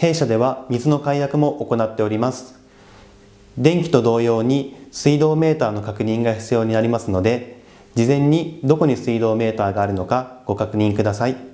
弊社では水の解約も行っております。電気と同様に水道メーターの確認が必要になりますので、事前にどこに水道メーターがあるのかご確認ください。